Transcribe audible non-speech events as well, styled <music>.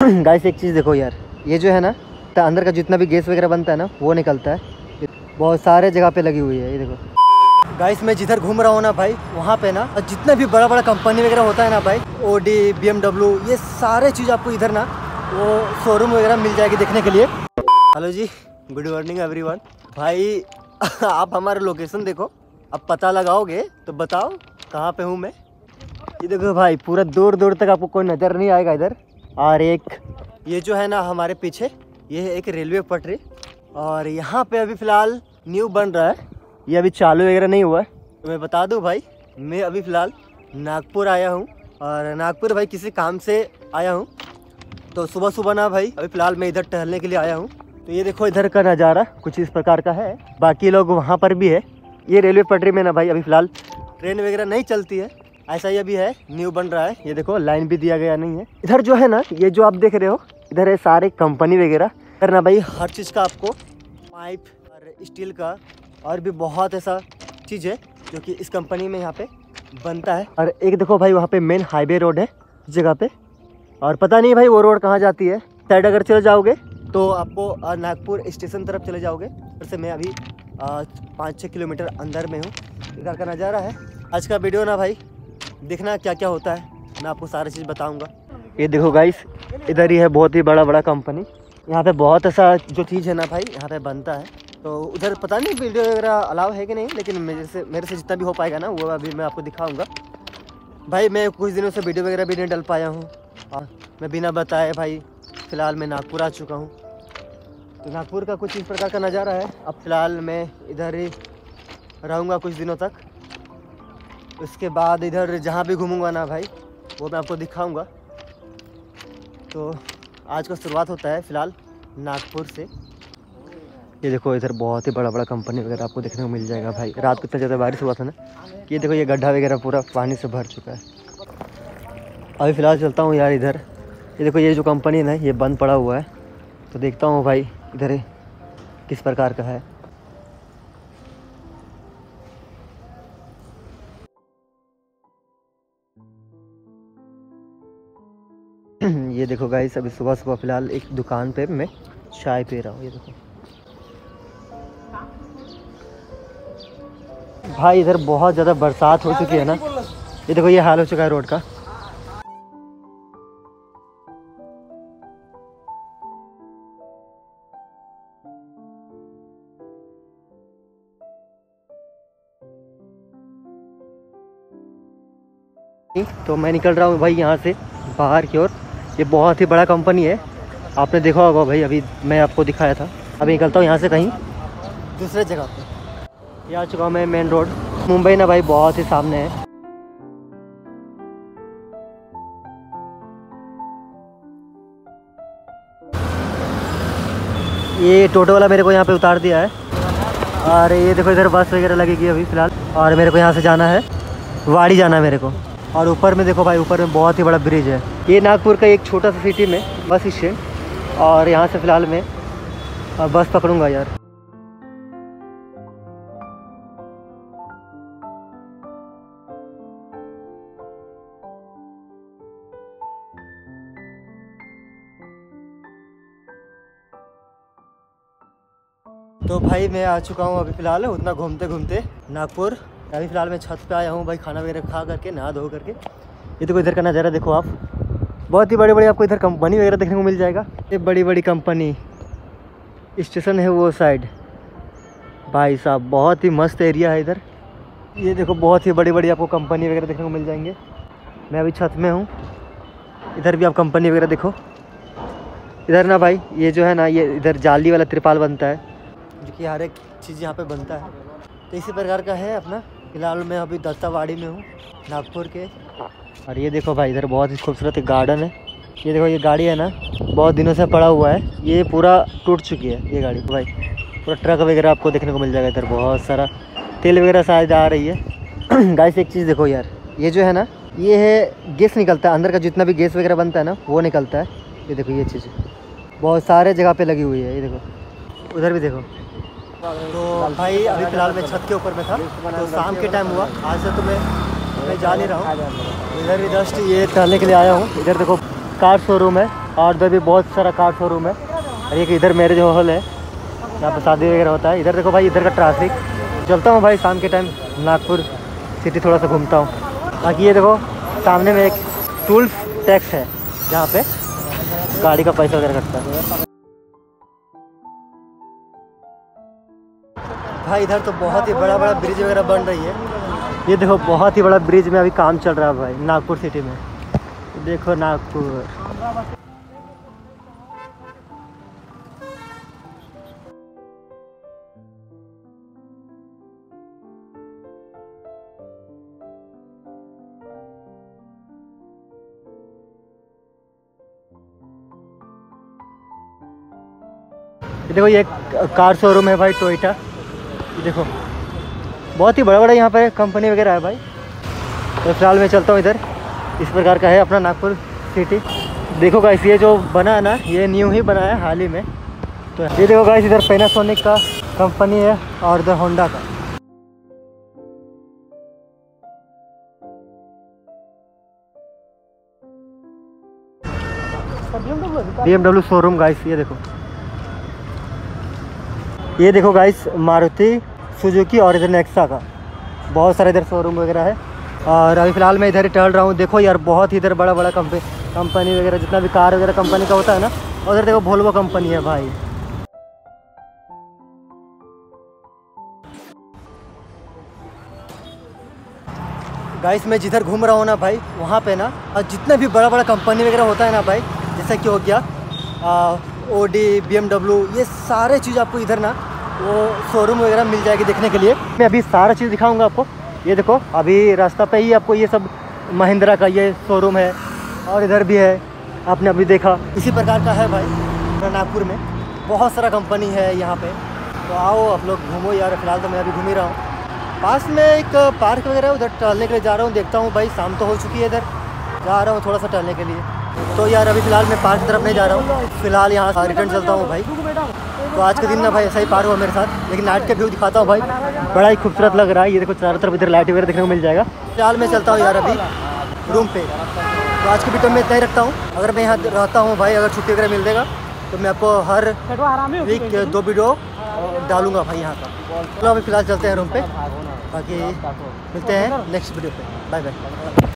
<clears throat> Guys एक चीज़ देखो यार। ये जो है ना तो अंदर का जितना भी गैस वगैरह बनता है ना, वो निकलता है। बहुत सारे जगह पे लगी हुई है, ये देखो। गाइस मैं जिधर घूम रहा हूँ ना भाई, वहाँ पे ना, जितना भी बड़ा बड़ा कंपनी वगैरह होता है ना भाई ओडी बीएमडब्ल्यू ये सारे चीज़ आपको इधर ना, वो शोरूम वगैरह मिल जाएगी देखने के लिए। Hello ji good morning everyone भाई, <laughs> आप हमारा लोकेशन देखो। अब पता लगाओगे तो बताओ, कहाँ पे हूँ मैं? ये देखो भाई, पूरा दूर दूर तक आपको कोई नज़र नहीं आएगा इधर। और एक ये जो है ना हमारे पीछे, ये है एक रेलवे पटरी। और यहाँ पे अभी फ़िलहाल न्यू बन रहा है। ये अभी चालू वगैरह नहीं हुआ है। तो मैं बता दूँ भाई, मैं अभी फ़िलहाल नागपुर आया हूँ। और नागपुर भाई किसी काम से आया हूँ। तो सुबह सुबह ना भाई, अभी फ़िलहाल मैं इधर टहलने के लिए आया हूँ। तो ये देखो इधर का नज़ारा, कुछ इस प्रकार का है। बाकी लोग वहाँ पर भी है। ये रेलवे पटरी में ना भाई, अभी फ़िलहाल ट्रेन वगैरह नहीं चलती है। ऐसा ही अभी है न्यू बन रहा है। ये देखो लाइन भी दिया गया नहीं है। इधर जो है ना, ये जो आप देख रहे हो, इधर है सारे कंपनी वगैरह। इधर ना भाई, हर चीज़ का आपको पाइप और स्टील का और भी बहुत ऐसा चीज़ है, जो कि इस कंपनी में यहाँ पे बनता है। और एक देखो भाई, वहाँ पे मेन हाईवे रोड है जगह पे। और पता नहीं भाई, वो रोड कहाँ जाती है। साइड अगर चले जाओगे तो आपको नागपुर स्टेशन तरफ़ चले जाओगे। उधर से मैं अभी पाँच छः किलोमीटर अंदर में हूँ। इधर का नज़ारा है। आज का वीडियो ना भाई देखना क्या क्या होता है। मैं आपको सारी चीज़ बताऊँगा। ये देखो गाइस इधर ही है बहुत ही बड़ा बड़ा कंपनी यहाँ पे बहुत ऐसा जो चीज़ है ना भाई, यहाँ पे बनता है। तो उधर पता नहीं वीडियो वगैरह अलाउ है कि नहीं, लेकिन मेरे से मेरे से जितना भी हो पाएगा ना, वो अभी मैं आपको दिखाऊँगा। भाई, मैं कुछ दिनों से वीडियो वगैरह भी नहीं डल पाया हूँ। और मैं बिना बताए भाई, फ़िलहाल मैं नागपुर आ चुका हूँ। तो नागपुर का कुछ इस प्रकार का नज़ारा है। अब फ़िलहाल मैं इधर ही रहूँगा कुछ दिनों तक। उसके बाद इधर जहाँ भी घूमूँगा ना भाई, वो मैं आपको दिखाऊँगा। तो आज का शुरुआत होता है फ़िलहाल नागपुर से। ये देखो, इधर बहुत ही बड़ा बड़ा कंपनी वगैरह आपको देखने को मिल जाएगा भाई। रात को इतना ज़्यादा बारिश हुआ था ना, कि ये देखो, ये गड्ढा वगैरह पूरा पानी से भर चुका है। अभी फ़िलहाल चलता हूँ यार इधर। ये देखो, ये जो कंपनी है ना, ये बंद पड़ा हुआ है। तो देखता हूँ भाई, इधर किस प्रकार का है। <clears throat> ये देखो गाइस अभी सुबह सुबह फ़िलहाल एक दुकान पे मैं चाय पी रहा हूँ, ये देखो। भाई, इधर बहुत ज़्यादा बरसात हो चुकी है ना। ये देखो, ये हाल हो चुका है रोड का। तो मैं निकल रहा हूँ भाई यहाँ से बाहर की ओर। ये बहुत ही बड़ा कंपनी है। आपने देखा होगा भाई अभी मैं आपको दिखाया था। अभी निकलता हूँ यहाँ से कहीं। दूसरे जगह पे। ये आ चुका हूँ मैं मेन रोड मुंबई ना भाई बहुत ही सामने है। ये टोटो वाला मेरे को यहाँ पे उतार दिया है। और ये देखो इधर बस वगैरह लगेगी अभी फ़िलहाल। और मेरे को यहाँ से जाना है। वाड़ी जाना है मेरे को। और ऊपर में देखो भाई, ऊपर में बहुत ही बड़ा ब्रिज है। ये नागपुर का एक छोटा सा सिटी में, बस स्टैंड और यहाँ से फ़िलहाल मैं बस पकड़ूँगा यार। तो भाई मैं आ चुका हूँ अभी फ़िलहाल, उतना घूमते घूमते नागपुर। अभी फ़िलहाल मैं छत पे आया हूँ, भाई खाना वगैरह खा करके, नहा धो करके। ये देखो, इधर का नज़ारा देखो आप। बहुत ही बड़ी बड़ी आपको इधर कंपनी वगैरह देखने को मिल जाएगा। ये बड़ी बड़ी कंपनी स्टेशन है वो साइड भाई साहब, बहुत ही मस्त एरिया है इधर। ये देखो, बहुत ही बड़ी बड़ी आपको कंपनी वगैरह देखने को मिल जाएँगे। मैं अभी छत में हूँ। इधर भी आप कंपनी वगैरह देखो। इधर ना भाई, ये जो है ना, ये इधर जाली वाला त्रिपाल बनता है। जो कि हर एक चीज़ यहाँ पे बनता है। तो इसी प्रकार का है अपना। फ़िलहाल मैं अभी दत्तावाड़ी में हूँ, नागपुर के। और ये देखो भाई, इधर बहुत ही खूबसूरत एक गार्डन है। ये देखो, ये गाड़ी है ना, बहुत दिनों से पड़ा हुआ है। ये पूरा टूट चुकी है, ये गाड़ी। भाई, पूरा ट्रक वगैरह आपको देखने को मिल जाएगा इधर, बहुत सारा तेल वगैरह शायद आ रही है। <clears throat> गाइस एक चीज़ देखो यार, ये जो है ना, ये है, गैस निकलता है, अंदर का जितना भी गैस वगैरह बनता है ना, वो निकलता है। ये देखो, ये चीज़, बहुत सारे जगह पे लगी हुई है, ये देखो। उधर भी देखो। तो भाई, अभी फ़िलहाल मैं छत के ऊपर में था तो शाम के टाइम हुआ। आज से तो मैं मैं जा नहीं रहा हूँ। इधर भी जस्ट ये टहलने के लिए आया हूँ। इधर देखो कार शोरूम है और इधर भी बहुत सारा कार शोरूम है। और एक इधर मैरिज हॉल है, यहाँ पर शादी वगैरह होता है। इधर देखो भाई, इधर का ट्रैफ़िक चलता हूँ भाई शाम के टाइम नागपुर सिटी थोड़ा सा घूमता हूँ। बाकी ये देखो, सामने में एक टूल्स टैक्स है, जहाँ पे गाड़ी का पैसा वगैरह कटता है। भाई इधर तो बहुत ही बड़ा बड़ा ब्रिज वगैरह बन रही है। ये देखो बहुत ही बड़ा ब्रिज में अभी काम चल रहा है भाई नागपुर सिटी में। देखो नागपुर। देखो ये कार शोरूम है भाई टोयोटा देखो, बहुत ही बड़ा बड़ा यहाँ पर कंपनी वगैरह है भाई। तो फ़िलहाल मैं चलता हूँ इधर। इस प्रकार का है अपना नागपुर सिटी देखो गाइस ये जो बना है ना, ये न्यू ही बना है हाल ही में। तो ये देखो गाइस इधर पैनासोनिक का कंपनी है और इधर होंडा का। B M W showroom guys ये देखो। ये देखो गाइस मारुति सुजुकी और इधर नेक्सा का। बहुत सारे इधर शोरूम वगैरह है। और अभी फ़िलहाल मैं इधर ही टहल रहा हूँ। देखो यार, बहुत ही इधर बड़ा बड़ा कंपनी कंपनी वगैरह, जितना भी कार वगैरह कंपनी का होता है ना, उधर देखो वोल्वो कंपनी है भाई। गाइस मैं जिधर घूम रहा हूँ ना भाई, वहाँ पे ना, और जितने भी बड़ा बड़ा कंपनी वगैरह होता है ना भाई, जैसे कि हो गया ओ डी बी ये सारे चीज़ आपको इधर ना वो शोरूम वगैरह मिल जाएगी देखने के लिए। मैं अभी सारा चीज़ दिखाऊँगा आपको। ये देखो, अभी रास्ता पे ही आपको ये सब महिंद्रा का ये शोरूम है और इधर भी है। आपने अभी देखा। इसी प्रकार का है भाई नागपुर में। बहुत सारा कंपनी है यहाँ पे। तो आओ, आप लोग घूमो यार। फ़िलहाल तो मैं अभी घूम ही रहा हूँ। पास में एक पार्क वगैरह उधर टहलने के लिए जा रहा हूँ। देखता हूँ भाई, शाम तो हो चुकी है इधर। जा रहा हूँ थोड़ा सा टहलने के लिए। तो यार, अभी फ़िलहाल मैं पार्क की तरफ़ नहीं जा रहा हूँ। फ़िलहाल यहाँ रिटर्न चलता हूँ भाई। तो आज के दिन ना भाई ऐसा ही पार हुआ मेरे साथ, लेकिन नाइट का व्यू दिखाता हूँ भाई। बड़ा ही खूबसूरत लग रहा है, ये देखो चारों तरफ़ इधर लाइट वगैरह देखने को मिल जाएगा। फ़िलहाल मैं चलता हूँ यार अभी रूम पे। तो आज की वीडियो में इतना ही रखता हूँ। अगर मैं यहाँ रहता हूँ भाई, अगर छुट्टी वगैरह मिल देगा तो मैं आपको हर वीक दो वीडियो डालूँगा भाई यहाँ का। चलो अभी फ़िलहाल चलते हैं रूम पे, बाकी मिलते हैं नेक्स्ट वीडियो पे। Bye bye